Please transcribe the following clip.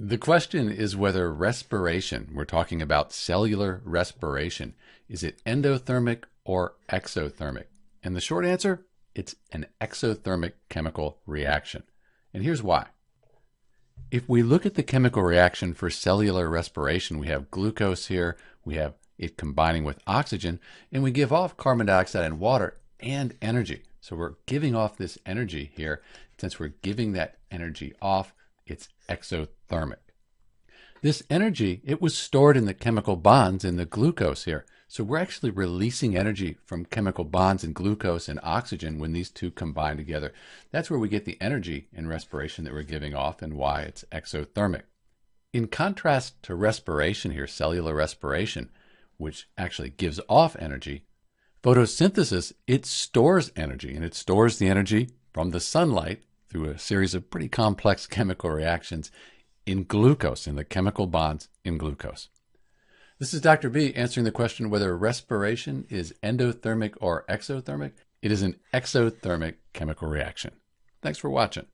The question is whether respiration, we're talking about cellular respiration, is it endothermic or exothermic? And the short answer, it's an exothermic chemical reaction. And here's why. If we look at the chemical reaction for cellular respiration, we have glucose here, we have it combining with oxygen, and we give off carbon dioxide and water and energy. So we're giving off this energy here. Since we're giving that energy off, it's exothermic. This energy, it was stored in the chemical bonds in the glucose here. So we're actually releasing energy from chemical bonds in glucose and oxygen when these two combine together. That's where we get the energy in respiration that we're giving off and why it's exothermic. In contrast to respiration here, cellular respiration, which actually gives off energy, photosynthesis, it stores energy and it stores the energy from the sunlight through a series of pretty complex chemical reactions in glucose, in the chemical bonds in glucose. This is Dr. B answering the question whether respiration is endothermic or exothermic. It is an exothermic chemical reaction. Thanks for watching.